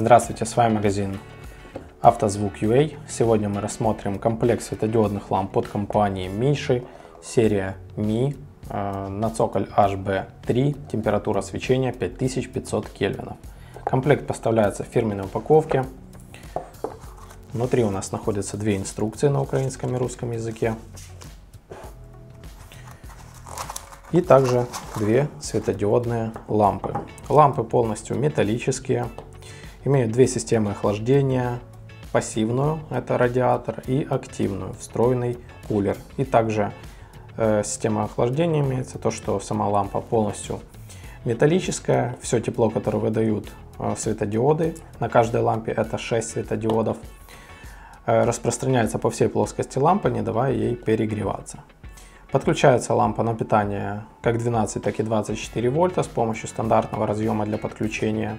Здравствуйте, с вами магазин Автозвук UA. Сегодня мы рассмотрим комплект светодиодных ламп под компанией Миши, серия Mi э, на цоколь HB3, температура свечения 5500 кельвинов. Комплект поставляется в фирменной упаковке. Внутри у нас находятся две инструкции на украинском и русском языке. И также две светодиодные лампы. Лампы полностью металлические, имеют две системы охлаждения, пассивную, это радиатор, и активную, встроенный кулер. И также э, система охлаждения имеется, то что сама лампа полностью металлическая, все тепло, которое выдают э, светодиоды, на каждой лампе это 6 светодиодов, э, распространяется по всей плоскости лампы, не давая ей перегреваться. Подключается лампа на питание как 12, так и 24 вольта с помощью стандартного разъема для подключения.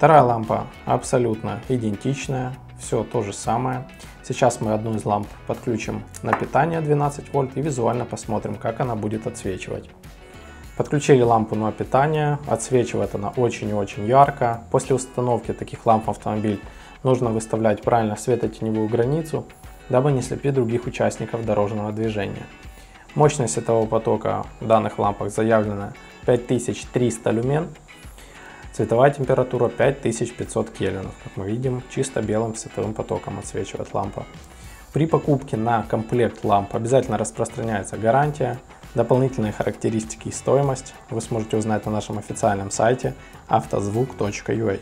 Вторая лампа абсолютно идентичная, все то же самое. Сейчас мы одну из ламп подключим на питание 12 вольт и визуально посмотрим, как она будет отсвечивать. Подключили лампу на питание, отсвечивает она очень и очень ярко. После установки таких ламп в автомобиль нужно выставлять правильно светотеневую границу, дабы не слепить других участников дорожного движения. Мощность этого потока в данных лампах заявлена 5300 люмен. Цветовая температура 5500 кельвинов. Как мы видим, чисто белым световым потоком отсвечивает лампа. При покупке на комплект ламп обязательно распространяется гарантия, дополнительные характеристики и стоимость вы сможете узнать на нашем официальном сайте автозвук.ua.